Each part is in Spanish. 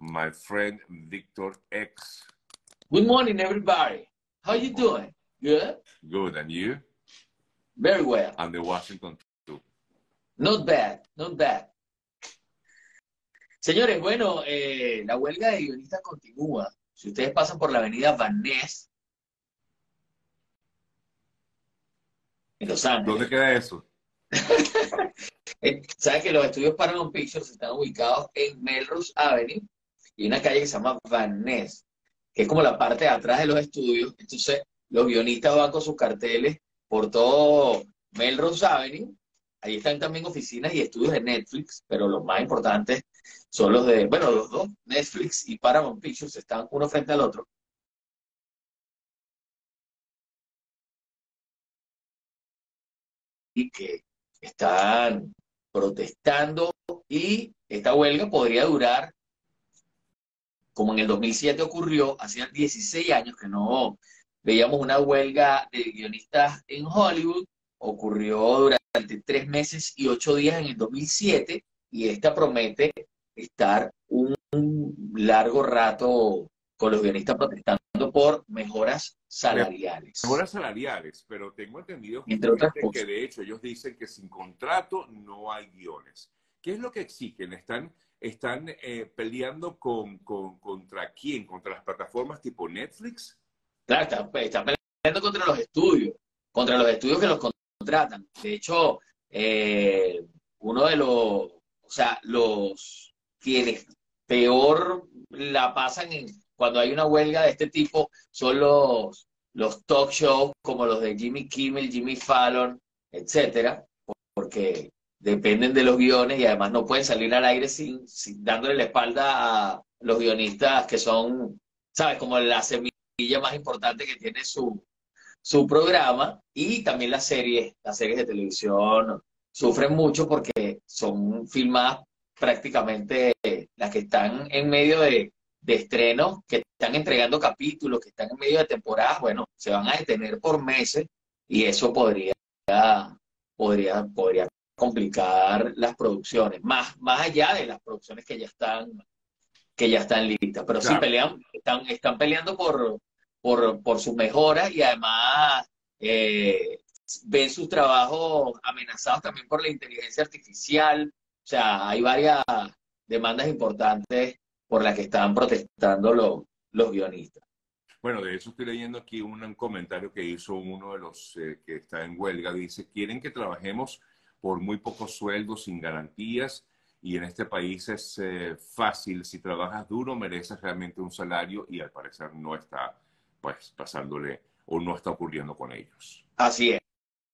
my friend Victor X. Good morning, everybody. How you doing? Good? Good, and you? Very well. And the Washington too. Not bad, not bad. Señores, bueno, eh, la huelga de guionistas continúa. Si ustedes pasan por la avenida Van Ness, en Los Ángeles. ¿Dónde queda eso? Eh, ¿Sabes que los estudios Paramount Pictures están ubicados en Melrose Avenue y una calle que se llama Van Ness, que es como la parte de atrás de los estudios. Entonces, los guionistas van con sus carteles por todo Melrose Avenue. Ahí están también oficinas y estudios de Netflix, pero los más importantes son los de, bueno, los dos, Netflix y Paramount Pictures, están uno frente al otro. Y que están protestando y esta huelga podría durar, como en el 2007 ocurrió, hacía 16 años que no veíamos una huelga de guionistas en Hollywood, ocurrió durante tres meses y ocho días en el 2007 y esta promete estar un largo rato con los guionistas protestando por mejoras salariales. Mejoras salariales, pero tengo entendido Entre otras cosas. que de hecho ellos dicen que sin contrato no hay guiones. ¿Qué es lo que exigen? ¿Están, están eh, peleando con, con- contra quién? ¿Contra las plataformas tipo Netflix? Claro, están, están peleando contra los estudios, contra los estudios que los contratan. De hecho, eh, uno de los, o sea, los quienes peor la pasan en, cuando hay una huelga de este tipo son los, los talk shows como los de Jimmy Kimmel, Jimmy Fallon, etcétera, porque dependen de los guiones y además no pueden salir al aire sin, sin dándole la espalda a los guionistas que son, ¿sabes? Como la semilla más importante que tiene su, su programa y también las series, las series de televisión sufren mucho porque son filmadas prácticamente las que están en medio de, de estrenos, que están entregando capítulos, que están en medio de temporadas, bueno, se van a detener por meses y eso podría, podría, podría complicar las producciones, más, más allá de las producciones que ya están, que ya están listas. Pero sí pelean, están, están peleando por, por, por sus mejoras y además eh, ven sus trabajos amenazados también por la inteligencia artificial. O sea, hay varias demandas importantes por las que están protestando los, los guionistas. Bueno, de hecho estoy leyendo aquí un, un comentario que hizo uno de los eh, que está en huelga. Dice, quieren que trabajemos por muy pocos sueldos, sin garantías, y en este país es eh, fácil. Si trabajas duro, mereces realmente un salario y al parecer no está pues pasándole o no está ocurriendo con ellos. Así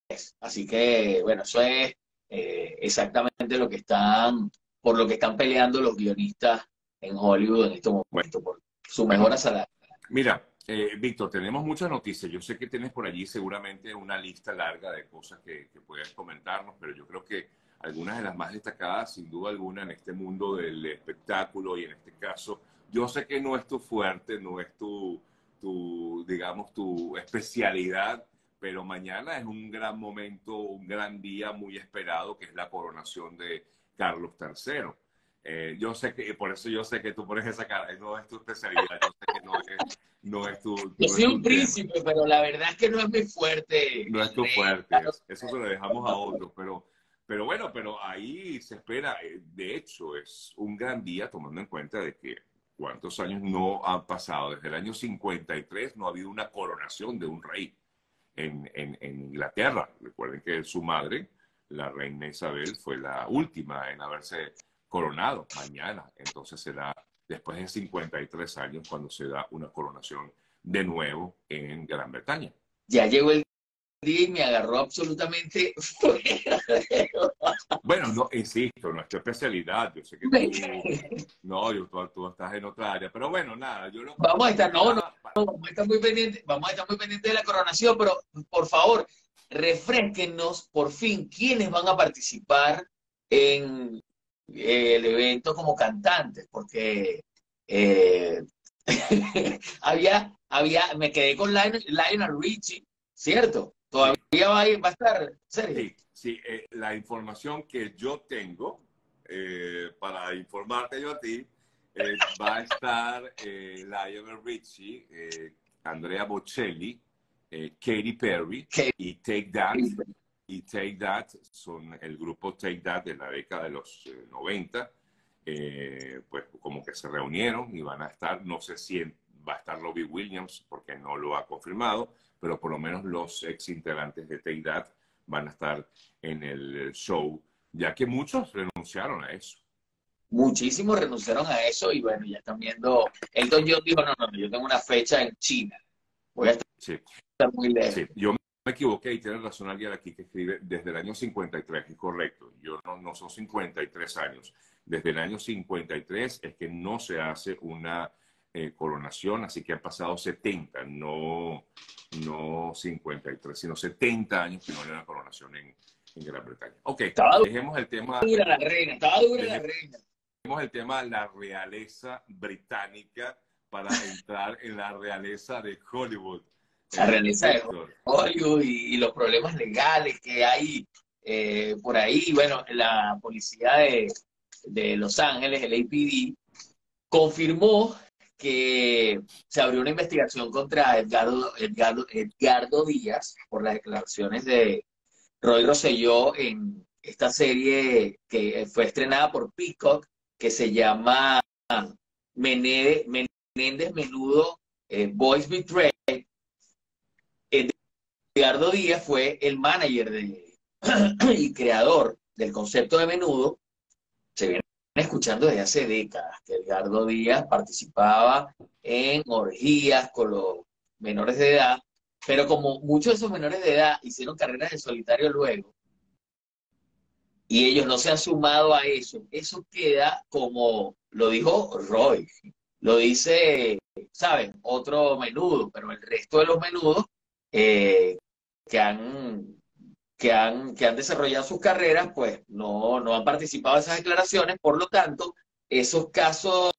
es. Así que, bueno, eso es eh, exactamente lo que están, por lo que están peleando los guionistas en Hollywood en estos momentos, por su mejora salarial. Mira, eh, Víctor, tenemos muchas noticias. Yo sé que tienes por allí seguramente una lista larga de cosas que, que puedes comentarnos, pero yo creo que algunas de las más destacadas, sin duda alguna, en este mundo del espectáculo y en este caso, yo sé que no es tu fuerte, no es tu, tu digamos, tu especialidad, pero mañana es un gran momento, un gran día muy esperado, que es la coronación de Carlos III. Eh, yo sé que, por eso yo sé que tú pones esa cara, no es tu especialidad, yo sé que no es, no es tu... Yo no es soy un tema. príncipe, pero la verdad es que no es mi fuerte. No es tu fuerte, eso se lo dejamos a otros, pero, pero bueno, pero ahí se espera, eh, de hecho, es un gran día tomando en cuenta de que cuántos años no han pasado, desde el año 53 no ha habido una coronación de un rey en, en, en Inglaterra. Recuerden que su madre, la reina Isabel, fue la última en haberse coronado mañana, entonces será después de 53 años cuando se da una coronación de nuevo en Gran Bretaña. Ya llegó el día y me agarró absolutamente fuera de- Bueno, no, insisto, no es tu especialidad. Yo sé que tú, no, yo, tú, tú estás en otra área, pero bueno, nada, yo lo Vamos a estar- no, no, Vamos a estar muy pendientes, vamos a estar muy pendientes de la coronación, pero por favor, refresquenos por fin quiénes van a participar en el evento como cantantes, porque eh, había, había, me quedé con Lionel, Lionel Richie, ¿cierto? Todavía va a, ir- va a estar, Sergio. Sí, sí, eh, la información que yo tengo eh, para informarte yo a ti eh, va a estar Lionel Richie, Andrea Bocelli, Katy Perry y Take That. Y Take That son el grupo Take That de la década de los 90. pues como que se reunieron y van a estar, no sé si va a estar Robbie Williams porque no lo ha confirmado, pero por lo menos los ex integrantes de Take That van a estar en el show, ya que muchos renunciaron a eso muchísimos renunciaron a eso y bueno, ya están viendo. Elton John dijo, no, no, yo tengo una fecha en China. Voy a estar, muy lejos. Yo me equivoqué y tiene razón alguien aquí que escribe desde el año 53, es correcto. Yo no, no son 53 años. Desde el año 53 es que no se hace una eh, coronación, así que han pasado 70, no, no 53, sino 70 años que no hay una coronación en, en Gran Bretaña. Ok, dejemos el tema. Dura la reina, estaba dura la reina el tema de la realeza británica para entrar en la realeza de Hollywood. La realeza de Hollywood y, los problemas legales que hay eh, por ahí. Bueno, la policía de, Los Ángeles, el APD, confirmó que se abrió una investigación contra Edgardo, Edgardo, Edgardo Díaz por las declaraciones de Roy Rosselló en esta serie que fue estrenada por Peacock que se llama Menéndez, Menudo eh, Boys Betray. Edgardo Díaz fue el manager y creador del concepto de menudo. Se viene escuchando desde hace décadas que Edgardo Díaz participaba en orgías con los menores de edad, pero como muchos de esos menores de edad hicieron carreras en solitario luego, y ellos no se han sumado a eso. Eso queda como lo dijo Roy, lo dice, ¿saben? Otro menudo, pero el resto de los menudos eh, que, han, que, han, que han desarrollado sus carreras, pues no, no han participado en esas declaraciones, por lo tanto, esos casos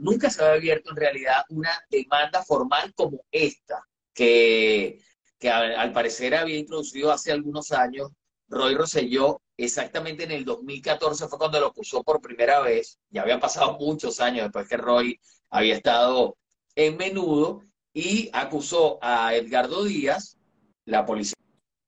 nunca se ha abierto en realidad una demanda formal como esta, que, que al parecer había introducido hace algunos años Roy Rosselló exactamente en el 2014 fue cuando lo acusó por primera vez. Ya habían pasado muchos años después que Roy había estado en menudo y acusó a Edgardo Díaz. La policía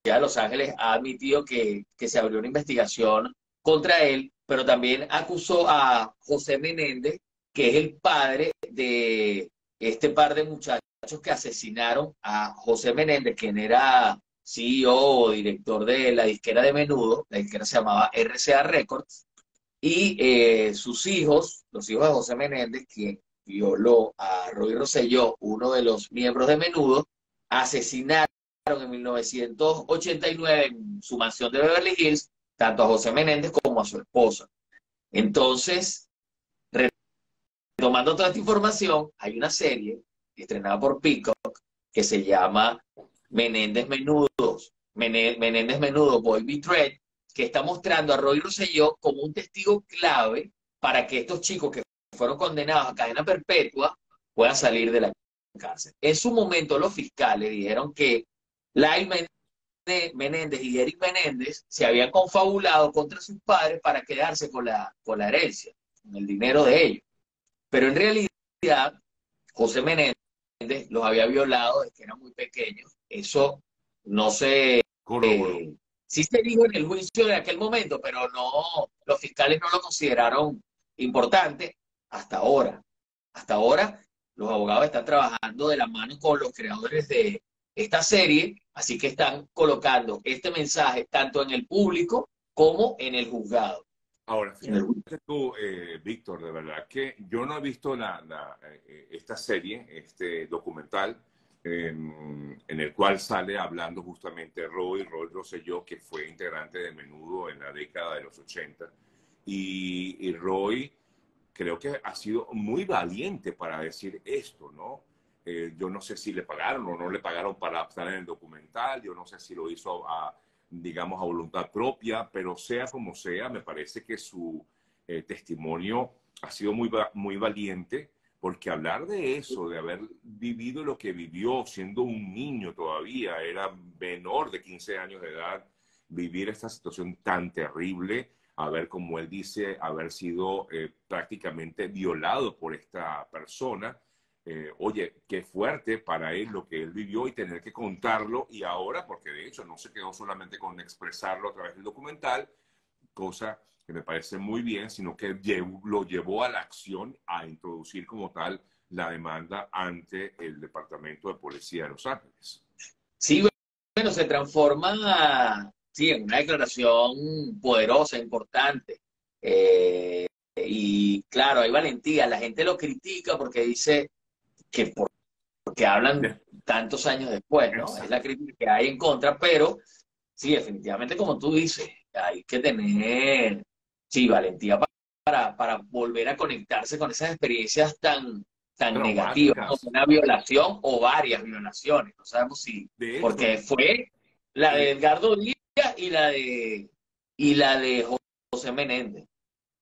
de Los Ángeles ha admitido que, que se abrió una investigación contra él, pero también acusó a José Menéndez, que es el padre de este par de muchachos que asesinaron a José Menéndez, quien era CEO o director de la disquera de menudo, la disquera se llamaba RCA Records, y eh, sus hijos, los hijos de José Menéndez, quien violó a Roy Rosselló, uno de los miembros de menudo, asesinaron en 1989 en su mansión de Beverly Hills tanto a José Menéndez como a su esposa. Entonces, retomando toda esta información, hay una serie estrenada por Peacock que se llama Menéndez Menudos, Menéndez Menudo, Boy Betrayed, que está mostrando a Roy Rosselló como un testigo clave para que estos chicos que fueron condenados a cadena perpetua puedan salir de la cárcel. En su momento los fiscales dijeron que Lai Menéndez y Eric Menéndez se habían confabulado contra sus padres para quedarse con la, con la herencia, con el dinero de ellos. Pero en realidad, José Menéndez los había violado desde que eran muy pequeños eso no se... Eh, sí se dijo en el juicio de aquel momento, pero no, los fiscales no lo consideraron importante hasta ahora. Hasta ahora los abogados están trabajando de la mano con los creadores de esta serie, así que están colocando este mensaje tanto en el público como en el juzgado. Ahora, fíjate tú, eh, Víctor, de verdad que yo no he visto la, eh, esta serie, este documental, en, el cual sale hablando justamente Roy, Roy Rosselló, que fue integrante de Menudo en la década de los 80. Y, Roy creo que ha sido muy valiente para decir esto, ¿no? Eh, yo no sé si le pagaron o no le pagaron para estar en el documental, yo no sé si lo hizo a, digamos, a voluntad propia, pero sea como sea, me parece que su eh, testimonio ha sido muy, muy valiente porque hablar de eso, de haber vivido lo que vivió siendo un niño todavía, era menor de 15 años de edad, vivir esta situación tan terrible, haber, como él dice, haber sido eh, prácticamente violado por esta persona. Eh, oye, qué fuerte para él lo que él vivió y tener que contarlo y ahora, porque de hecho no se quedó solamente con expresarlo a través del documental, cosa que me parece muy bien, sino que lo llevó a la acción a introducir como tal la demanda ante el Departamento de Policía de Los Ángeles. Sí, bueno, se transforma sí, en una declaración poderosa, importante. Eh, y claro, hay valentía. La gente lo critica porque dice que porque hablan tantos años después, ¿no? Es la crítica que hay en contra, pero sí, definitivamente, como tú dices, hay que tener, sí, valentía para, para volver a conectarse con esas experiencias tan, tan negativas, como una violación o varias violaciones, no sabemos si, porque fue la de Edgardo Díaz y la de, y la de José Menéndez.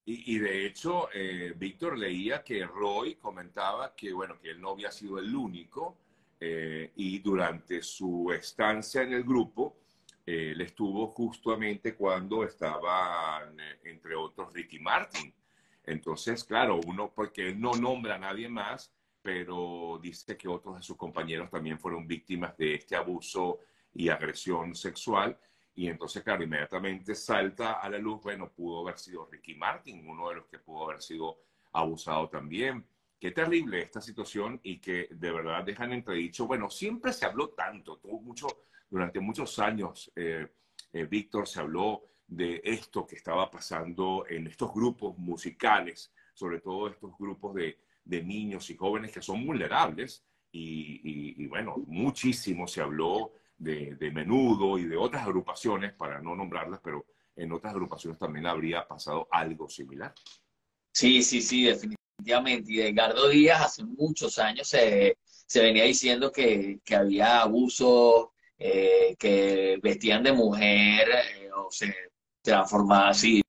Y, de hecho, eh, Víctor leía que Roy comentaba que, bueno, que él no había sido el único eh, y durante su estancia en el grupo, eh, él estuvo justamente cuando estaban, entre otros, Ricky Martin. Entonces, claro, uno, porque él no nombra a nadie más, pero dice que otros de sus compañeros también fueron víctimas de este abuso y agresión sexual. Y entonces, claro, inmediatamente salta a la luz, bueno, pudo haber sido Ricky Martin, uno de los que pudo haber sido abusado también. Qué terrible esta situación y que de verdad dejan entredicho, bueno, siempre se habló tanto, tuvo mucho, durante muchos años, eh, eh, Víctor, se habló de esto que estaba pasando en estos grupos musicales, sobre todo estos grupos de, de niños y jóvenes que son vulnerables. Y, y bueno, muchísimo se habló de, Menudo y de otras agrupaciones, para no nombrarlas, pero en otras agrupaciones también habría pasado algo similar. Sí, sí, sí, definitivamente. Y Edgardo Díaz hace muchos años se, venía diciendo que, había abuso, eh, que vestían de mujer eh, o se transformaban así,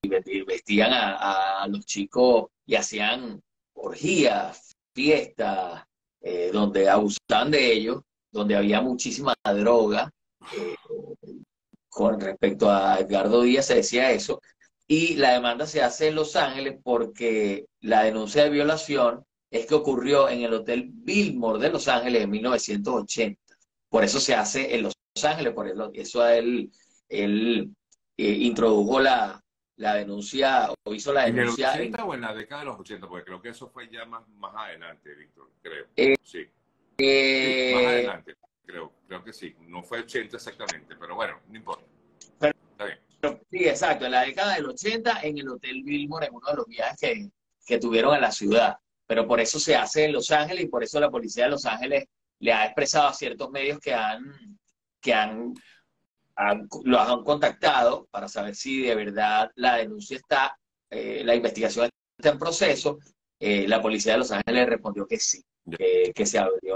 vestían a, los chicos y hacían orgías, fiestas, eh, donde abusaban de ellos donde había muchísima droga. Eh, con respecto a Edgardo Díaz se decía eso. Y la demanda se hace en Los Ángeles porque la denuncia de violación es que ocurrió en el Hotel Billmore de Los Ángeles en 1980. Por eso se hace en Los Ángeles, por eso él, él eh, introdujo la, la denuncia o hizo la denuncia. ¿En el 80 o en la década de los 80? Porque creo que eso fue ya más, más adelante, Víctor, creo. Eh, sí más eh, adelante, creo, creo que sí. No fue 80 exactamente, pero bueno, no importa. Está bien. sí, exacto. En la década del 80, en el Hotel Billmore, en uno de los viajes que, que tuvieron a la ciudad. Pero por eso se hace en Los Ángeles y por eso la policía de Los Ángeles le ha expresado a ciertos medios que han, que han, los han contactado para saber si de verdad la denuncia está, eh, la investigación está en proceso. Eh, la policía de Los Ángeles respondió que sí, que, se abrió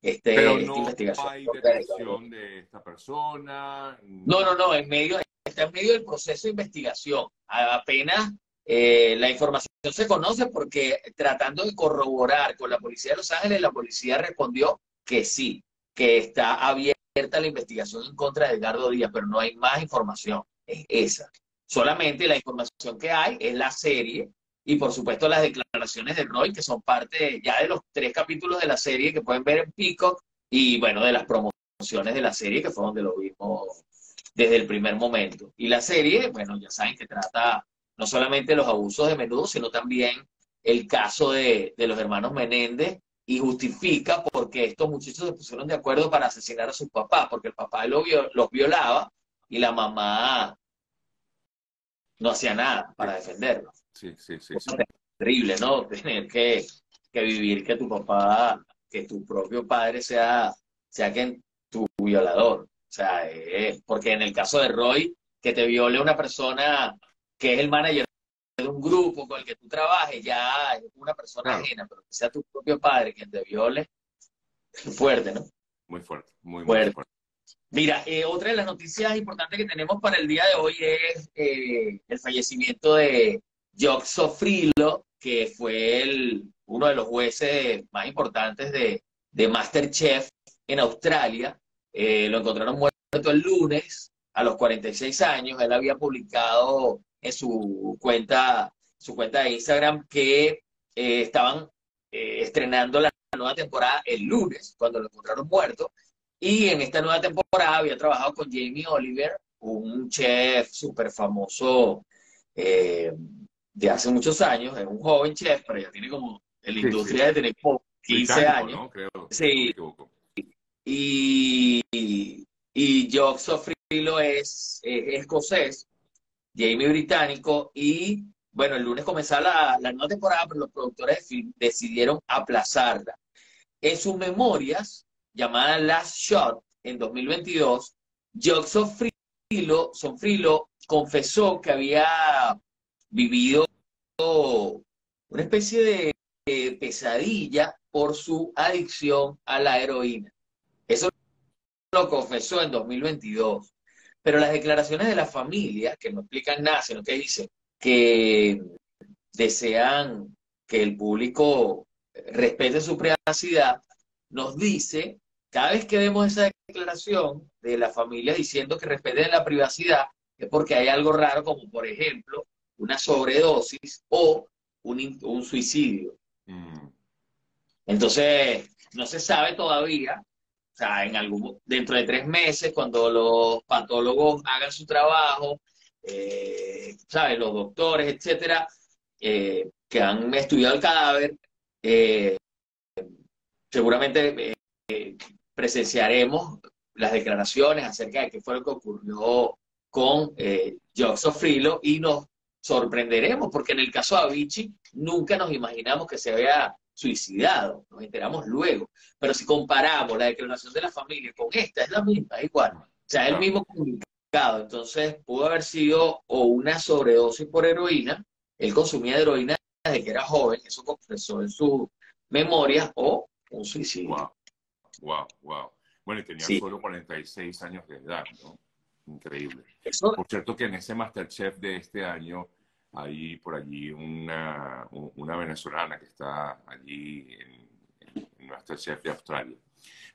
este, Pero no investigación. hay detención de esta persona. No, no, no, en medio, está en medio del proceso de investigación. Apenas eh, la información se conoce porque tratando de corroborar con la policía de Los Ángeles, la policía respondió que sí, que está abierta la investigación en contra de Edgardo Díaz, pero no hay más información. Es esa. Solamente la información que hay es la serie y por supuesto las declaraciones de Roy, que son parte ya de los tres capítulos de la serie que pueden ver en Peacock, y bueno, de las promociones de la serie, que fue donde lo vimos desde el primer momento. Y la serie, bueno, ya saben que trata no solamente los abusos de menudo, sino también el caso de, los hermanos Menéndez y justifica por qué estos muchachos se pusieron de acuerdo para asesinar a su papá, porque el papá los, los violaba y la mamá no hacía nada para defenderlos. Sí, sí, sí. terrible, ¿no? Tener que, vivir que tu papá, que tu propio padre sea, sea quien tu violador. O sea, porque en el caso de Roy, que te viole una persona que es el manager de un grupo con el que tú trabajes, ya es una persona ajena, pero que sea tu propio padre quien te viole, fuerte, ¿no? Muy fuerte, muy, fuerte. Mira, eh, otra de las noticias importantes que tenemos para el día de hoy es eh, el fallecimiento de Jock Sofrilo, que fue uno de los jueces más importantes de, de Masterchef en Australia. Eh, lo encontraron muerto el lunes a los 46 años. Él había publicado en su cuenta, su cuenta de Instagram que eh, estaban eh, estrenando la nueva temporada el lunes, cuando lo encontraron muerto. Y en esta nueva temporada había trabajado con Jamie Oliver, un chef súper famoso eh, de hace muchos años, es un joven chef, pero ya tiene como, en la industria de tener como 15 años. ¿no? Creo, sí. y, y Jock Sofrilo es, escocés, Jamie británico, y bueno, el lunes comenzaba la, nueva temporada, pero los productores de film decidieron aplazarla. En sus memorias, llamada Last Shot, en 2022, Jock Sofrilo confesó que había vivido una especie de, pesadilla por su adicción a la heroína. Eso lo confesó en 2022. Pero las declaraciones de la familia, que no explican nada, sino que dicen que desean que el público respete su privacidad, nos dice, cada vez que vemos esa declaración de la familia diciendo que respeten la privacidad, es porque hay algo raro, como por ejemplo una sobredosis o un, suicidio. Mm. Entonces, no se sabe todavía, o sea, en algún, dentro de tres meses, cuando los patólogos hagan su trabajo, eh, ¿sabes? Los doctores, etcétera, eh, que han estudiado el cadáver, eh, seguramente eh, presenciaremos las declaraciones acerca de qué fue lo que ocurrió con eh, Sofrilo y nos sorprenderemos, porque en el caso de Avicii nunca nos imaginamos que se había suicidado, nos enteramos luego. Pero si comparamos la declaración de la familia con esta, es la misma, es igual. O sea, es el mismo comunicado. Entonces, pudo haber sido o una sobredosis por heroína, él consumía heroína desde que era joven, eso confesó en su memoria, o un suicidio. Wow, wow, wow. Bueno, y tenía solo 46 años de edad, ¿no? Increíble. Por cierto que en ese Masterchef de este año hay por allí una, una venezolana que está allí en, en Masterchef de Australia.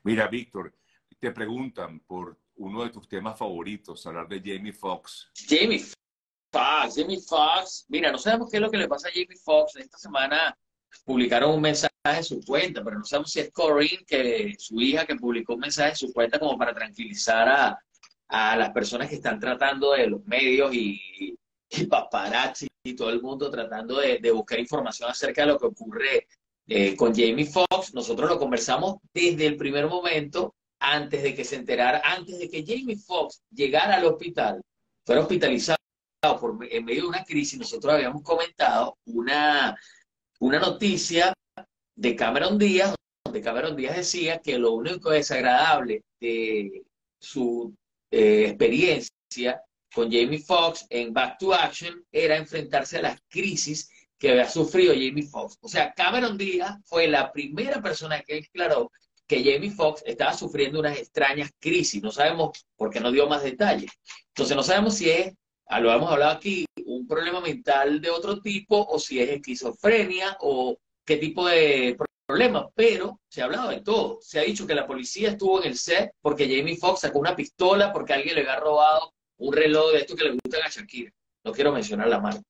Mira, Víctor, te preguntan por uno de tus temas favoritos, hablar de Jamie Foxx. Jamie Foxx, Jamie Foxx. Mira, no sabemos qué es lo que le pasa a Jamie Foxx. Esta semana publicaron un mensaje en su cuenta, pero no sabemos si es Corinne, que su hija, que publicó un mensaje en su cuenta como para tranquilizar a, a las personas que están tratando de los medios y, paparazzi y todo el mundo tratando de, buscar información acerca de lo que ocurre eh, con Jamie Foxx. Nosotros lo conversamos desde el primer momento, antes de que se enterara, antes de que Jamie Foxx llegara al hospital, fuera hospitalizado en medio de una crisis. Nosotros habíamos comentado una, una noticia de Cameron Díaz, donde Cameron Díaz decía que lo único desagradable de su eh, experiencia con Jamie Foxx en Back to Action era enfrentarse a las crisis que había sufrido Jamie Foxx. O sea, Cameron Díaz fue la primera persona que declaró que Jamie Foxx estaba sufriendo unas extrañas crisis. No sabemos por qué no dio más detalles. Entonces no sabemos si es, ah, lo hemos hablado aquí, un problema mental de otro tipo o si es esquizofrenia o qué tipo de problemas, pero se ha hablado de todo. Se ha dicho que la policía estuvo en el set porque Jamie Foxx sacó una pistola porque alguien le había robado un reloj de esto que le gusta a Shakira. No quiero mencionar la marca.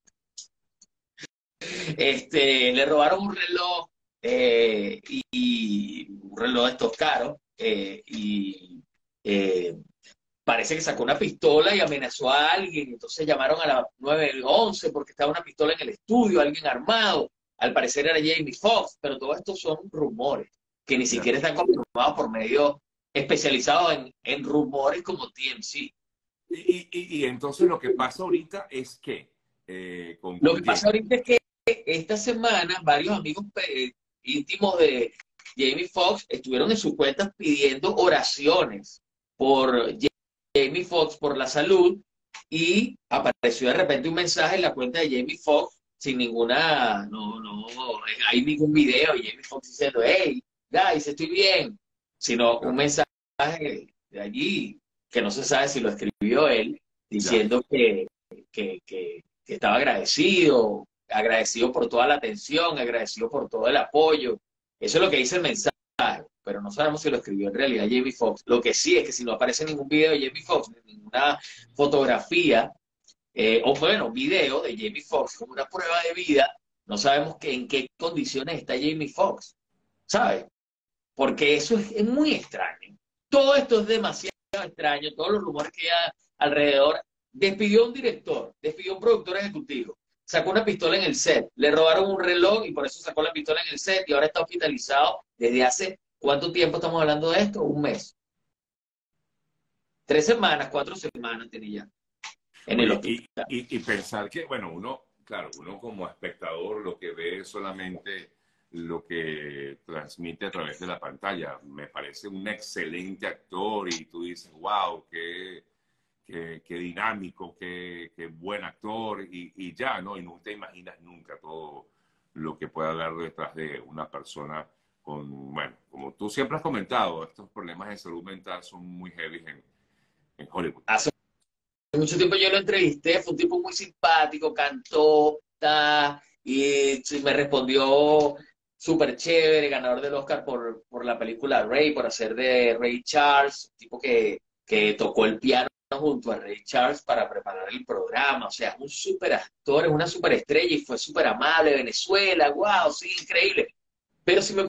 Este, le robaron un reloj eh, y, un reloj de estos caros eh, y eh, parece que sacó una pistola y amenazó a alguien. Entonces llamaron a las 911 porque estaba una pistola en el estudio, alguien armado. Al parecer era Jamie Foxx, pero todo esto son rumores que ni siquiera están confirmados por medios especializados en, en rumores como TMC. Y, y, entonces lo que pasa ahorita es que... Eh, lo que pasa ahorita es que esta semana varios amigos íntimos de Jamie Foxx estuvieron en sus cuentas pidiendo oraciones por Jamie Foxx, por la salud, y apareció de repente un mensaje en la cuenta de Jamie Foxx sin ninguna, no, no, hay ningún video y Jamie Foxx diciendo, hey, guys, estoy bien, sino un mensaje de allí que no se sabe si lo escribió él, diciendo que, que, que, estaba agradecido, agradecido por toda la atención, agradecido por todo el apoyo. Eso es lo que dice el mensaje, pero no sabemos si lo escribió en realidad Jamie Foxx. Lo que sí es que si no aparece ningún video de Jamie Foxx, ninguna fotografía eh, o bueno, video de Jamie Foxx una prueba de vida, no sabemos que, en qué condiciones está Jamie Foxx, ¿sabes? Porque eso es, muy extraño. Todo esto es demasiado extraño, todos los rumores que hay alrededor. Despidió un director, despidió un productor ejecutivo, sacó una pistola en el set, le robaron un reloj y por eso sacó la pistola en el set y ahora está hospitalizado desde hace, ¿cuánto tiempo estamos hablando de esto? Un mes. Tres semanas, cuatro semanas tenía. En el hospital. Y, y, pensar que, bueno, uno, claro, uno como espectador lo que ve es solamente lo que transmite a través de la pantalla. Me parece un excelente actor y tú dices, wow, qué, qué, dinámico, qué, qué, buen actor y, y, ya, ¿no? Y no te imaginas nunca todo lo que puede haber detrás de una persona con, bueno, como tú siempre has comentado, estos problemas de salud mental son muy heavy en, Hollywood. Hace mucho tiempo yo lo entrevisté, fue un tipo muy simpático, cantó, y me respondió súper chévere, ganador del Oscar por, por la película Ray, por hacer de Ray Charles, tipo que, que tocó el piano junto a Ray Charles para preparar el programa, o sea, un súper actor, es una súper estrella y fue súper amable, Venezuela, wow, sí, increíble. Pero si me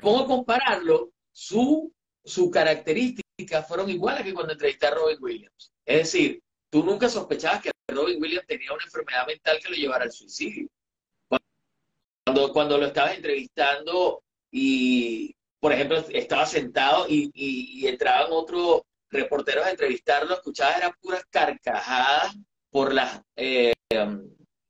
pongo a compararlo, su, su característica fueron iguales que cuando entrevisté a Robin Williams. Es decir, tú nunca sospechabas que Robin Williams tenía una enfermedad mental que lo llevara al suicidio. Cuando, cuando lo estabas entrevistando y, por ejemplo, estaba sentado y, y, entraban otros reporteros a entrevistarlo, escuchabas eran puras carcajadas por las eh,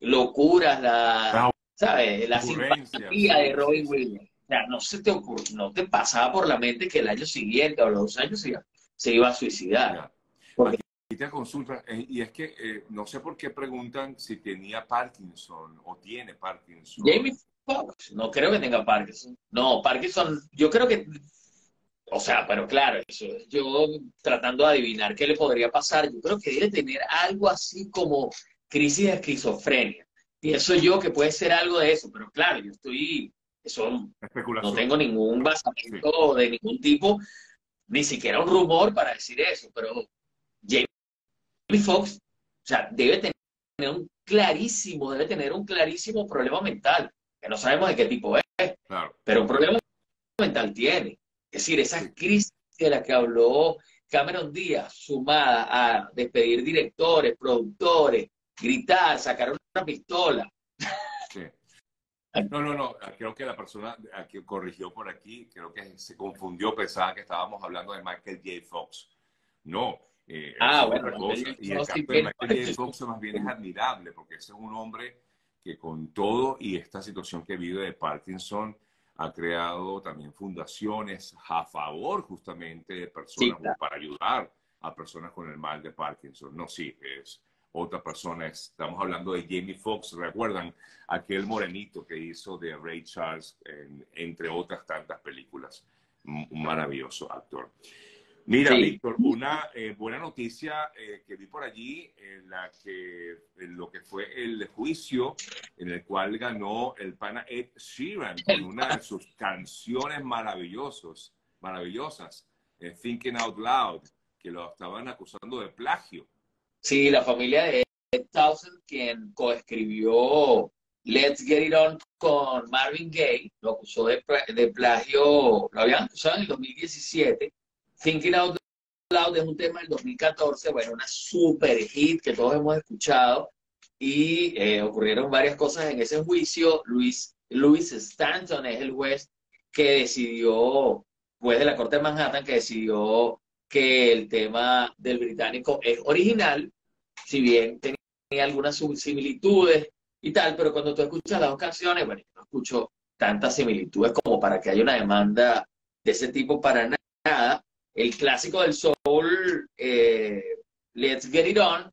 locuras, la, ¿sabes? la simpatía de Robin Williams sea, no se te ocurre, no te pasaba por la mente que el año siguiente o los dos años se iba, a suicidar. Y te consulta, eh, y es que eh, no sé por qué preguntan si tenía Parkinson o tiene Parkinson. Jamie Foxx, no creo que tenga Parkinson. No, Parkinson, yo creo que, o sea, pero claro, eso, yo tratando de adivinar qué le podría pasar, yo creo que debe tener algo así como crisis de esquizofrenia. Pienso yo que puede ser algo de eso, pero claro, yo estoy eso no tengo ningún basamento de ningún tipo, ni siquiera un rumor para decir eso, pero Foxx, o sea, debe tener un clarísimo, debe tener un clarísimo problema mental, que no sabemos de qué tipo es, pero un problema mental tiene. Es decir, esa crisis de la que habló Cameron Díaz, sumada a despedir directores, productores, gritar, sacar una pistola, no, no, no. Creo que la persona que corrigió por aquí, creo que se confundió, pensaba que estábamos hablando de Michael J. Fox. No. Eh, ah, bueno. Y el caso de. Fox más bien es admirable, porque ese es un hombre que con todo y esta situación que vive de Parkinson, ha creado también fundaciones a favor justamente de personas para ayudar a personas con el mal de Parkinson. No, sí, es otra persona. Estamos hablando de Jamie Foxx, ¿recuerdan? Aquel morenito que hizo de Ray Charles, entre otras tantas películas. Un maravilloso actor. Mira, Víctor, una eh, buena noticia eh, que vi por allí, en la que lo que fue el juicio en el cual ganó el pana Ed Sheeran con una de sus canciones maravillosos, maravillosas, eh, Thinking Out Loud, que lo estaban acusando de plagio. Sí, la familia de Ed Townsend, quien coescribió Let's Get It On con Marvin Gaye, lo acusó de, plagio, lo habían acusado en el 2017. Thinking Out Loud es un tema del 2014, bueno, una super hit que todos hemos escuchado y eh, ocurrieron varias cosas en ese juicio. Luis, Luis Stanton es el juez que decidió, juez de la Corte de Manhattan, que decidió que el tema del británico es original, si bien tenía algunas similitudes y tal, pero cuando tú escuchas las dos canciones, bueno, no escucho tantas similitudes como para que haya una demanda de ese tipo para nada. El clásico del soul, eh, Let's Get It On,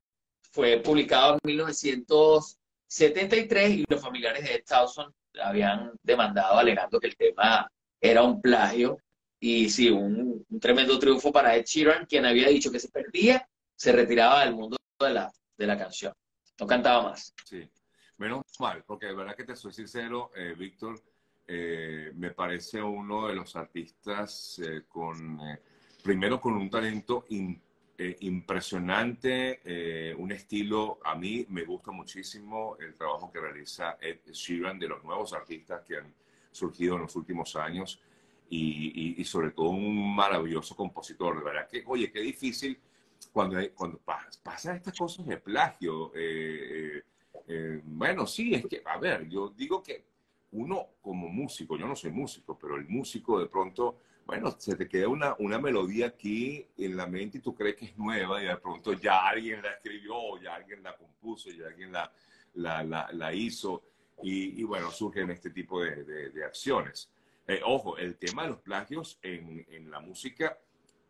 fue publicado en 1973 y los familiares de Ed Townsend habían demandado alegando que el tema era un plagio y sí, un, tremendo triunfo para Ed Sheeran, quien había dicho que se perdía, se retiraba del mundo de la, de la canción. No cantaba más. Sí, menos mal, porque de verdad que te soy sincero, eh, Víctor, eh, me parece uno de los artistas eh, con, primero con un talento eh, impresionante, eh, un estilo, a mí me gusta muchísimo el trabajo que realiza Ed Sheeran de los nuevos artistas que han surgido en los últimos años y, sobre todo un maravilloso compositor, de verdad que, oye, qué difícil cuando, cuando pasan estas cosas de plagio. Eh, bueno, sí, es que, a ver, yo digo que uno como músico, yo no soy músico, pero el músico de pronto bueno, se te queda una, una melodía aquí en la mente y tú crees que es nueva y de pronto ya alguien la escribió, ya alguien la compuso, ya alguien la, la, la, hizo y, y, bueno, surgen este tipo de, de, acciones. Eh, ojo, el tema de los plagios en, en, la música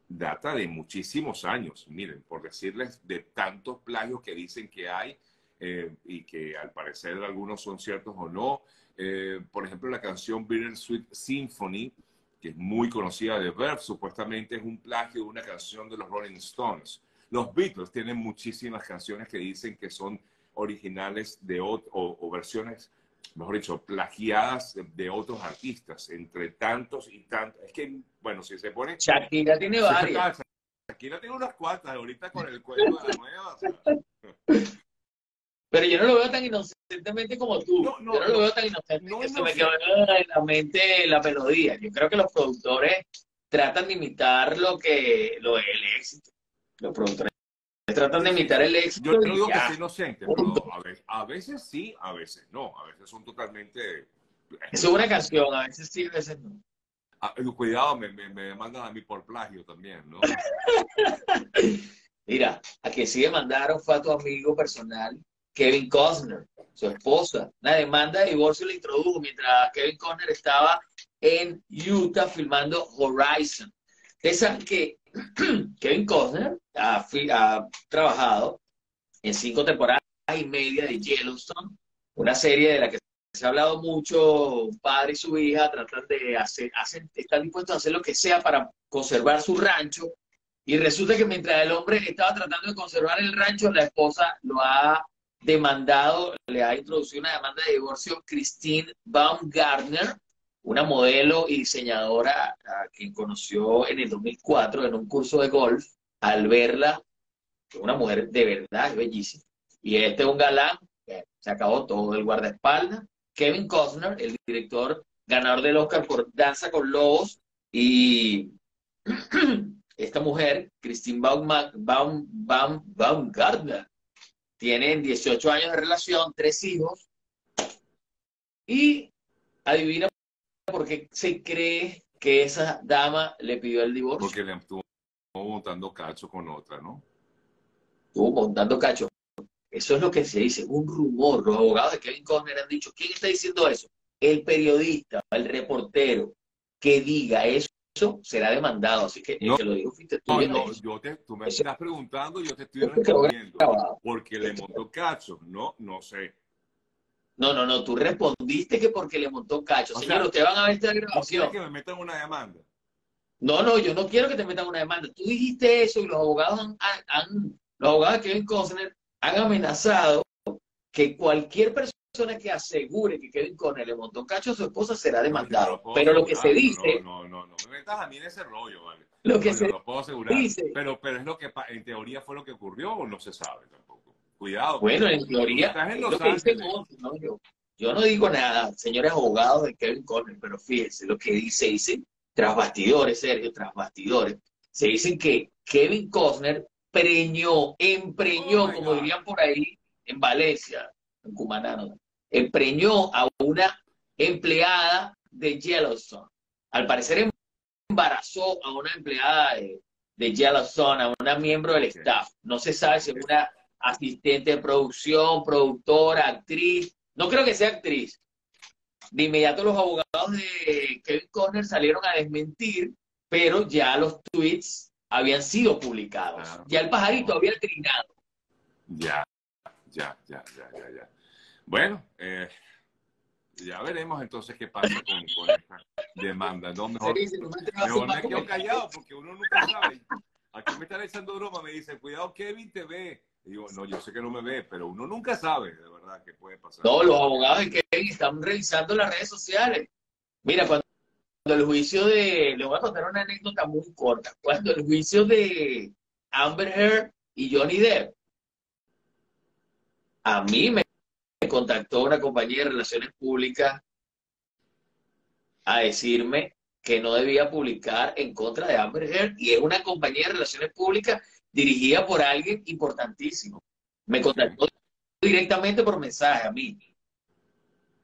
data de muchísimos años. Miren, por decirles de tantos plagios que dicen que hay eh, y que al parecer algunos son ciertos o no. Eh, por ejemplo, la canción Bittersweet Symphony que es muy conocida de Verve, supuestamente es un plagio de una canción de los Rolling Stones. Los Beatles tienen muchísimas canciones que dicen que son originales de o, o, versiones, mejor dicho, plagiadas de, otros artistas, entre tantos y tantos. Es que, bueno, si se pone... Shakira tiene varias. Shakira tiene unas cuantas, ahorita con el cuento de la nueva. Pero yo no lo veo tan inocentemente como tú. yo no lo veo tan inocente. No, se me quedó en la mente la melodía. Yo creo que los productores tratan de imitar lo que lo el éxito. Los productores tratan de imitar el éxito. Yo no digo que sea inocente, pero a veces, sí, a veces no. A veces son totalmente. Es una canción, a veces sí, a veces no. Ah, eh, cuidado, me, me, me demandan a mí por plagio también, ¿no? Mira, a que sí demandaron fue a tu amigo personal Kevin Costner, su esposa. Una demanda de divorcio le introdujo mientras Kevin Costner estaba en Utah filmando Horizon. Ustedes saben que Kevin Costner ha, trabajado en cinco temporadas y media de Yellowstone, una serie de la que se ha hablado mucho, un padre y su hija tratan de hacer, están dispuestos a hacer lo que sea para conservar su rancho. Y resulta que mientras el hombre estaba tratando de conservar el rancho, la esposa lo ha demandado, le ha introducido una demanda de divorcio Christine Baumgartner, una modelo y diseñadora a quien conoció en el 2004 en un curso de golf, al verla, una mujer de verdad bellísima. Y este es un galán, se acabó todo el guardaespaldas. Kevin Costner, el director ganador del Oscar por Danza con Lobos, y esta mujer, Christine Baumgartner, tienen 18 años de relación, tres hijos. Y adivina por qué se cree que esa dama le pidió el divorcio. Porque le estuvo montando cacho con otra, ¿no? Estuvo montando cacho. Eso es lo que se dice, un rumor. Los abogados de Kevin Conner han dicho, ¿quién está diciendo eso? El periodista, el reportero que diga eso será demandado. Así que no, lo digo, fuiste tú. No, yo te, tú me estás preguntando yo te estoy respondiendo. Porque le montó cacho. No, no sé. No, no, no. Tú respondiste que porque le montó cacho. Señor, ustedes van a ver esta grabación. ¿No que me metan una demanda? No, no, yo no quiero que te metan una demanda. Tú dijiste eso y los abogados han, han los abogados de Kevin Costner han amenazado que cualquier persona persona que asegure que Kevin Conner le montó cacho a su esposa será demandado. pero lo que se dice... No, no, no, me metas a mí en ese rollo, ¿vale? Lo que se lo puedo asegurar. Dice, pero, pero es lo que en teoría fue lo que ocurrió o no se sabe tampoco. Cuidado. Bueno, en teoría... lo que dice, no, yo, yo, no digo nada, señores abogados de Kevin Conner, pero fíjense lo que dice, dice, tras bastidores, Sergio, tras bastidores, se dicen que Kevin Costner preñó, empreñó, oh como dirían por ahí, en Valencia, en Cumanano, empreñó a una empleada de Yellowstone. Al parecer embarazó a una empleada de, Yellowstone, a una miembro del staff. No se sabe si es una asistente de producción, productora, actriz. No creo que sea actriz. De inmediato los abogados de Kevin Conner salieron a desmentir, pero ya los tweets habían sido publicados. Ya el pajarito había trinado. Ya, ya, ya, ya, ya, ya. Bueno, eh, ya veremos entonces qué pasa con, esta demanda. No, mejor, mejor me quedo callado porque uno nunca sabe. Aquí me están echando broma, me dicen, cuidado, Kevin te ve. Y digo, no, yo sé que no me ve, pero uno nunca sabe, de verdad, qué puede pasar. No, los abogados de Kevin están revisando las redes sociales. Mira, cuando, el juicio de... Le voy a contar una anécdota muy corta. Cuando el juicio de, Amber Heard y Johnny Depp. A mí me contactó una compañía de relaciones públicas a decirme que no debía publicar en contra de Amber Heard y es una compañía de relaciones públicas dirigida por alguien importantísimo. Me contactó directamente por mensaje a mí.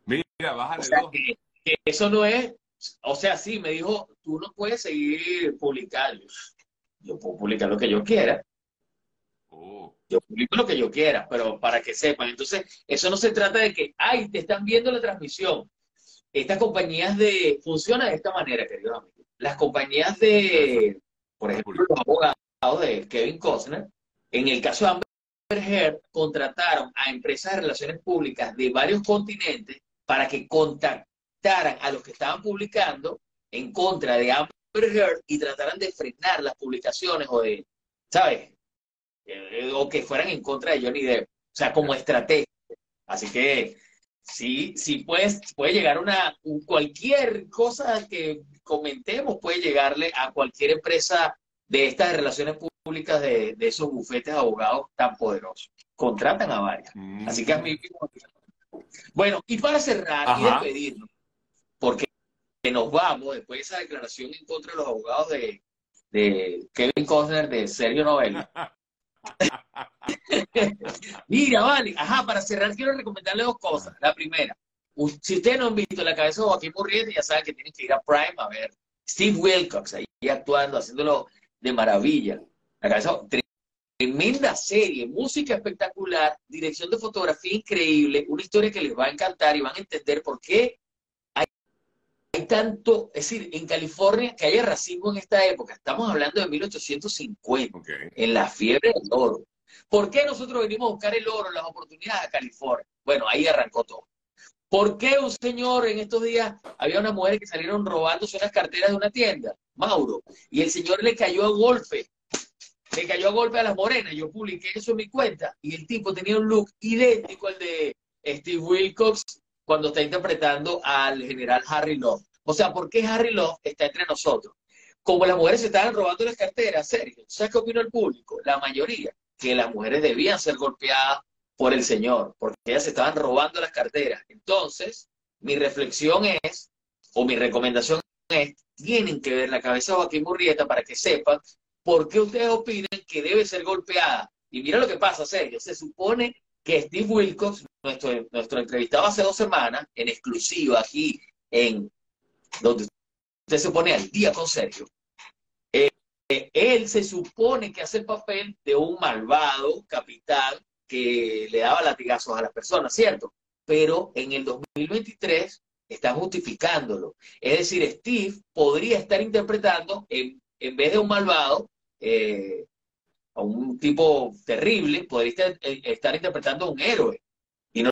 Mira, bájale que eso no es, o sea, sí, me dijo, tú no puedes seguir publicando. Yo puedo publicar lo que yo quiera. Oh. Yo publico lo que yo quiera, pero para que sepan. Entonces, eso no se trata de que, ay, te están viendo la transmisión. Estas compañías de, funciona de esta manera, queridos amigos. Las compañías de, por ejemplo, los abogados de Kevin Costner, en el caso de Amber Heard, contrataron a empresas de relaciones públicas de varios continentes para que contacten a los que estaban publicando en contra de Amber Heard y trataran de frenar las publicaciones o de, ¿sabes? Eh, o que fueran en contra de Johnny Depp. O sea, como estrategia. Así que sí, sí puedes, puede llegar una, cualquier cosa que comentemos puede llegarle a cualquier empresa de estas relaciones públicas de, esos bufetes de abogados tan poderosos. Contratan a varias. Así que a mí... Mm. Bueno, y para cerrar y despedirnos, porque nos vamos después de esa declaración en contra de los abogados de, Kevin Costner, de Sergio Novelli. Mira, vale, ajá, para cerrar quiero recomendarle dos cosas. La primera, si ustedes no han visto la cabeza de Joaquín Murrieta, ya saben que tienen que ir a Prime a ver Steve Wilcox ahí actuando, haciéndolo de maravilla. La cabeza, tremenda serie, música espectacular, dirección de fotografía increíble, una historia que les va a encantar y van a entender por qué hay tanto, es decir, en California que haya racismo en esta época, estamos hablando de 1850, en la fiebre del oro. ¿Por qué nosotros venimos a buscar el oro, las oportunidades a California? Bueno, ahí arrancó todo. ¿Por qué un señor en estos días había una mujer que salieron robándose unas carteras de una tienda, Mauro, y el señor le cayó a golpe, le cayó a golpe a las morenas, yo publiqué eso en mi cuenta, y el tipo tenía un look idéntico al de Steve Wilcox cuando está interpretando al general Harry Love. O sea, ¿por qué Harry Love está entre nosotros? Como las mujeres se estaban robando las carteras, Sergio, ¿sabes qué opinó el público? La mayoría, que las mujeres debían ser golpeadas por el Señor, porque ellas se estaban robando las carteras. Entonces, mi reflexión es, o mi recomendación es, tienen que ver la cabeza de Joaquín Murrieta para que sepan por qué ustedes opinan que debe ser golpeada. Y mira lo que pasa, Sergio, se supone que Steve Wilcox, nuestro, nuestro entrevistado hace dos semanas, en exclusiva aquí en donde usted se pone al día con Sergio, eh, eh, él se supone que hace el papel de un malvado capitán que le daba latigazos a las personas, ¿cierto? Pero en el 2023 está justificándolo. Es decir, Steve podría estar interpretando, en, en vez de un malvado, eh, a un tipo terrible, podría estar, interpretando a un héroe. Y no,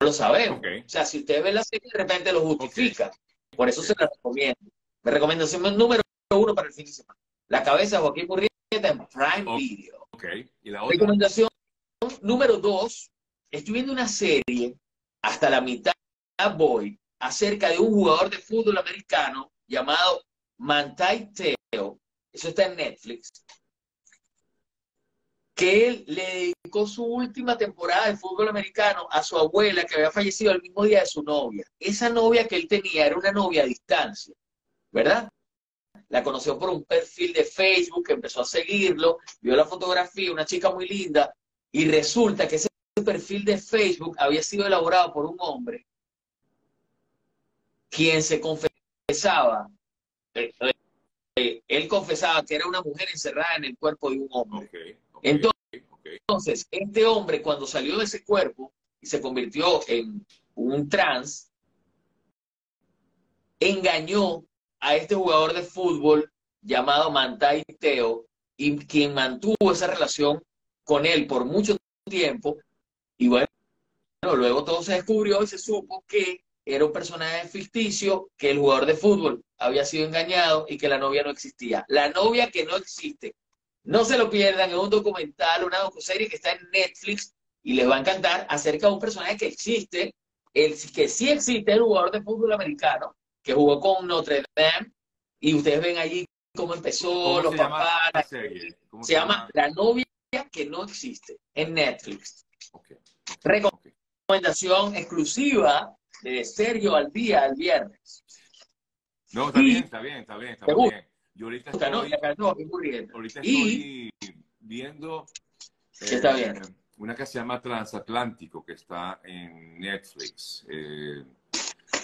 lo sabemos. O sea, si usted ve la serie, de repente lo justifica. Por eso se la recomiendo. Mi recomendación número uno para el fin de semana. La cabeza de Joaquín Murrieta en Prime Video. ¿Y la otra? Recomendación número dos. Estoy viendo una serie, hasta la mitad voy, acerca de un jugador de fútbol americano llamado Mantai Teo. Eso está en Netflix que él le dedicó su última temporada de fútbol americano a su abuela que había fallecido el mismo día de su novia. Esa novia que él tenía era una novia a distancia, ¿verdad? La conoció por un perfil de Facebook, empezó a seguirlo, vio la fotografía, una chica muy linda, y resulta que ese perfil de Facebook había sido elaborado por un hombre quien se confesaba, eh, eh, él confesaba que era una mujer encerrada en el cuerpo de un hombre. Entonces, este hombre cuando salió de ese cuerpo y se convirtió en un trans, engañó a este jugador de fútbol llamado Mantai Teo, y quien mantuvo esa relación con él por mucho tiempo. Y bueno, luego todo se descubrió y se supo que era un personaje ficticio, que el jugador de fútbol había sido engañado y que la novia no existía. La novia que no existe, no se lo pierdan, es un documental, una docuserie que está en Netflix y les va a encantar acerca de un personaje que existe, el que sí existe, el jugador de fútbol americano, que jugó con Notre Dame, y ustedes ven allí cómo empezó, ¿Cómo los llama papás. la serie? ¿Cómo Se llama La novia que no existe en Netflix. Ok, Recom- ok. Recomendación exclusiva de Sergio al día, al viernes. No, está Y- bien, está bien, está bien, está bien. Yo ahorita estoy, ahorita Y- estoy viendo ¿Qué está bien? una que se llama Transatlántico, que está en Netflix. Eh,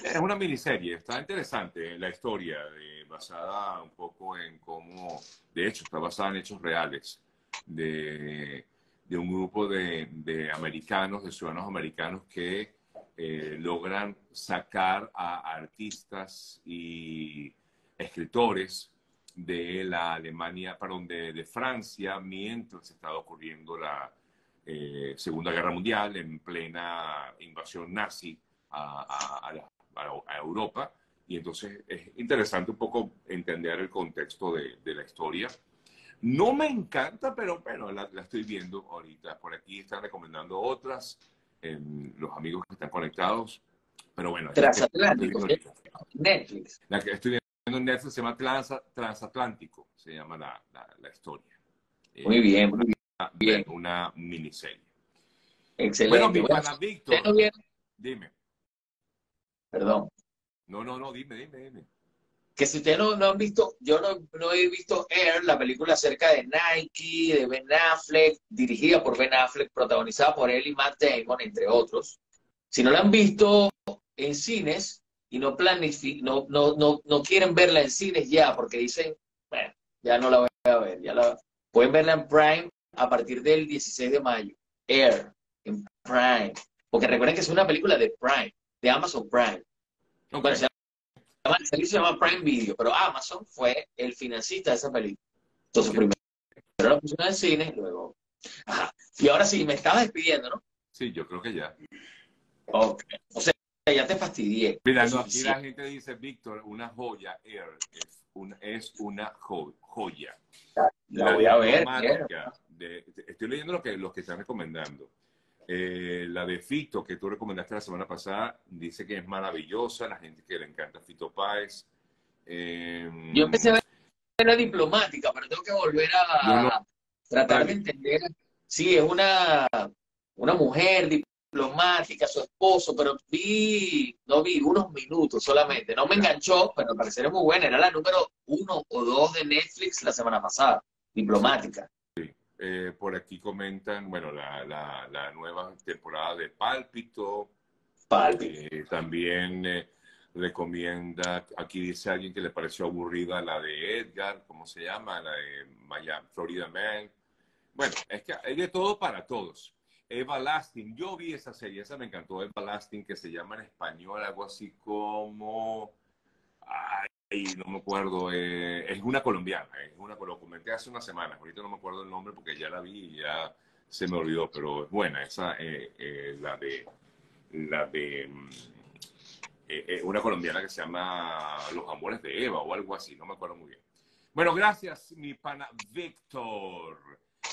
es una miniserie, está interesante la historia, eh, basada un poco en cómo, de hecho, está basada en hechos reales de, de un grupo de, de americanos, de ciudadanos americanos que eh, logran sacar a artistas y escritores de la Alemania, perdón, de, de Francia, mientras estaba ocurriendo la eh, Segunda Guerra Mundial, en plena invasión nazi a, a- a la- a- a Europa. Y entonces es interesante un poco entender el contexto de, de la historia. No me encanta, pero bueno, la, la estoy viendo ahorita. Por aquí están recomendando otras, los amigos que están conectados. Pero bueno, Transatlántico. Netflix. La que estoy en Netflix se llama Transa- Transatlántico, se llama la, la- la historia. Eh, Muy bien, muy bien. una, bien. una miniserie. Excelente. Bueno, mi Bueno, Víctor, dime. Perdón. No, no, no, dime, dime, dime. Que si ustedes no, no han visto, yo no, no he visto Air, la película acerca de Nike, de Ben Affleck, dirigida por Ben Affleck, protagonizada por él y Matt Damon, entre otros. Si no la han visto en cines y no, no, no, no, no quieren verla en cines ya, porque dicen, bueno, ya no la voy a ver, ya la pueden verla en Prime a partir del 16 de mayo. Air, en Prime. Porque recuerden que es una película de Prime, de Amazon Prime. Ok, Bueno, se llama- el servicio se llama Prime Video, pero Amazon fue el financista de esa película. Entonces, Ok. primero la pusieron en cine, luego. Ajá. Y ahora sí, me estabas despidiendo, ¿no? Sí, yo creo que ya. Ok. O sea, ya te fastidié. Mira, no, aquí la gente dice, Víctor, una joya, Air, es una, es una jo- joya. La voy a ver, de- estoy leyendo lo que, los que están recomendando. Eh, la de Fito, que tú recomendaste la semana pasada, dice que es maravillosa, la gente que le encanta Fito Páez. Eh, Yo empecé a ver la diplomática, pero tengo que volver a no- tratar de entender. Sí, es una, una mujer diplomática, su esposo, pero vi, no vi unos minutos solamente. No me enganchó, pero al parecer es muy buena. Era la número uno o dos de Netflix la semana pasada, diplomática. Eh, por aquí comentan, bueno, la, la- la nueva temporada de Pálpito. Palpi. Eh, también eh, recomienda, aquí dice alguien que le pareció aburrida la de Edgar, ¿cómo se llama? La de Miami, Florida Man. Bueno, es que hay de todo para todos. Eva Lasting, yo vi esa serie, esa me encantó, Eva Lasting, que se llama en español algo así como... Ay, no me acuerdo, eh, es una colombiana, es una, lo comenté hace unas semanas, ahorita no me acuerdo el nombre porque ya la vi y ya se me olvidó, pero es buena, esa, eh, eh, la de, la de mm, eh, una colombiana que se llama Los Amores de Eva o algo así, no me acuerdo muy bien. Bueno, gracias, mi pana Víctor.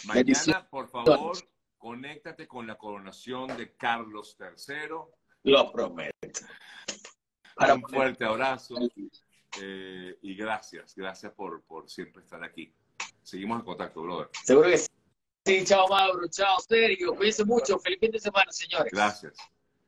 Mañana, por favor, conéctate con la coronación de Carlos III. Lo prometo. Para Un fuerte abrazo eh, y gracias, gracias por, por siempre estar aquí. Seguimos en contacto, brother. Seguro que sí. Sí, chao Mauro, chao Sergio. Cuídense mucho. Feliz fin de semana, señores. Gracias.